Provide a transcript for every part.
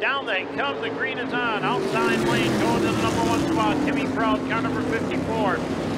Down they come, the green is on. Outside lane going to the number one spot. Timmy Proud, car number 54.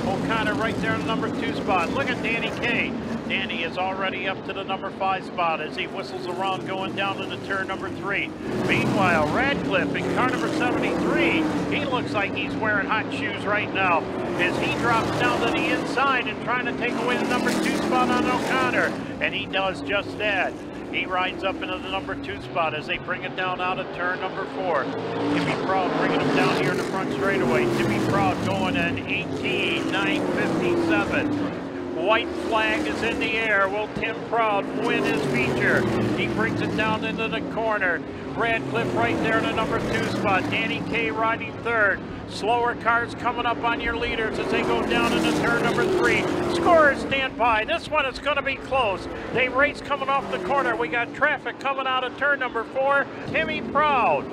O'Connor right there in the number two spot. Look at Danny Kane. Danny is already up to the number five spot as he whistles around going down to the turn number three. Meanwhile, Radcliffe in car number 73, he looks like he's wearing hot shoes right now as he drops down to the inside and trying to take away the number two spot on O'Connor. And he does just that. He rides up into the number two spot as they bring it down out of turn number four. Timmy Proud bringing him down here in the front straightaway. Timmy Proud going at 18.957. White flag is in the air. Will Tim Proud win his feature? He brings it down into the corner. Radcliffe right there in the number two spot. Danny K riding third. Slower cars coming up on your leaders as they go down into turn number three. Scorers stand by. This one is going to be close. They race coming off the corner. We got traffic coming out of turn number four. Timmy Proud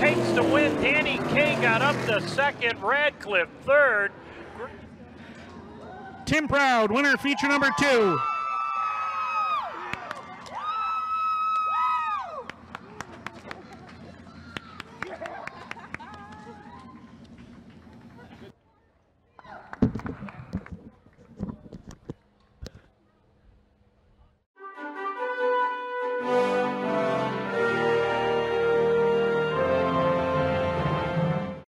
takes the win. Danny K got up to second. Radcliffe third. Tim Proud, winner feature number two.